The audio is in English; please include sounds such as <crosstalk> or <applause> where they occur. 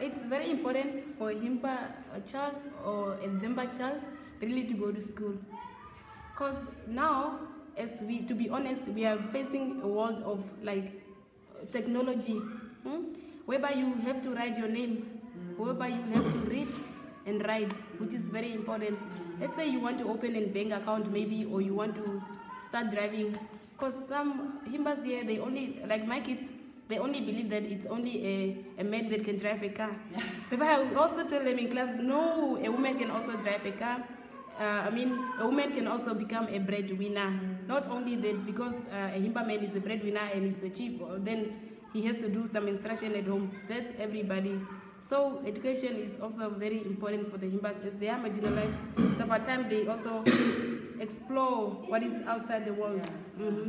It's very important for Himba child or a Dhemba child really to go to school. Because now, as we, to be honest, we are facing a world of like technology, hmm? whereby you have to write your name, whereby you have to read and write, which is very important. Let's say you want to open a bank account maybe, or you want to start driving. Because some Himbas here, they only, like my kids, they only believe that it's only a, a man that can drive a car. But I also tell them in class, no, a woman can also drive a car. Uh, I mean, a woman can also become a breadwinner. Not only that, because uh, a Himba man is the breadwinner and is the chief, then he has to do some instruction at home. That's everybody. So education is also very important for the Himbas as they are marginalized. It's about time they also <coughs> explore what is outside the world. Mhm.